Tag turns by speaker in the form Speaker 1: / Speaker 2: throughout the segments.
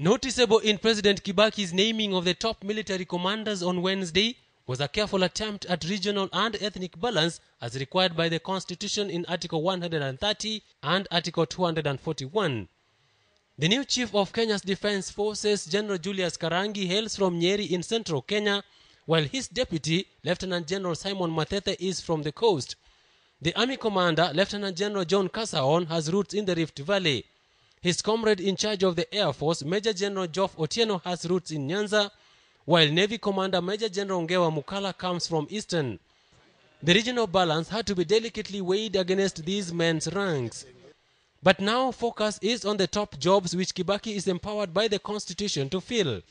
Speaker 1: Noticeable in President Kibaki's naming of the top military commanders on Wednesday was a careful attempt at regional and ethnic balance as required by the Constitution in Article 130 and Article 241. The new chief of Kenya's Defense Forces, General Julius Karangi, hails from Nyeri in central Kenya, while his deputy, Lieutenant General Samson Mwathethe, is from the coast. The army commander, Lieutenant General John Kasaon, has roots in the Rift Valley. His comrade in charge of the Air Force, Major General Geoff Otieno, has roots in Nyanza, while Navy Commander Major General Ngewa Mukala comes from Eastern. The regional balance had to be delicately weighed against these men's ranks. But now focus is on the top jobs which Kibaki is empowered by the Constitution to fill.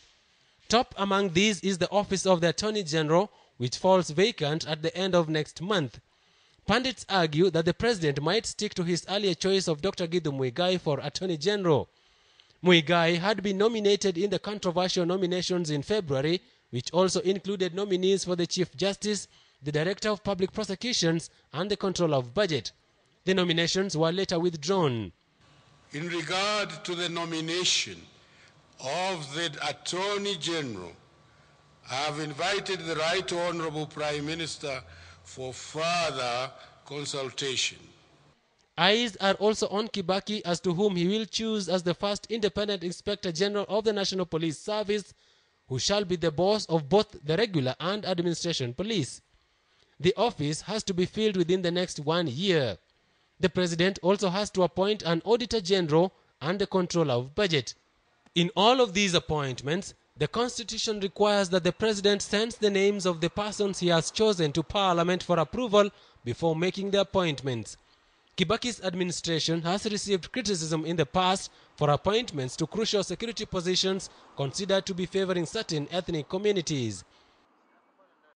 Speaker 1: Top among these is the office of the Attorney General, which falls vacant at the end of next month. Pundits argue that the president might stick to his earlier choice of Dr. Githu Muigai for Attorney General. Muigai had been nominated in the controversial nominations in February, which also included nominees for the Chief Justice, the Director of Public Prosecutions, and the Controller of Budget. The nominations were later withdrawn.
Speaker 2: In regard to the nomination of the Attorney General, I have invited the Right Honorable Prime Minister for further consultation.
Speaker 1: Eyes are also on Kibaki as to whom he will choose as the first independent Inspector General of the National Police Service, who shall be the boss of both the regular and administration police. The office has to be filled within the next one year. The president also has to appoint an auditor general and the controller of budget. In all of these appointments, the constitution requires that the president sends the names of the persons he has chosen to parliament for approval before making the appointments. Kibaki's administration has received criticism in the past for appointments to crucial security positions considered to be favoring certain ethnic communities.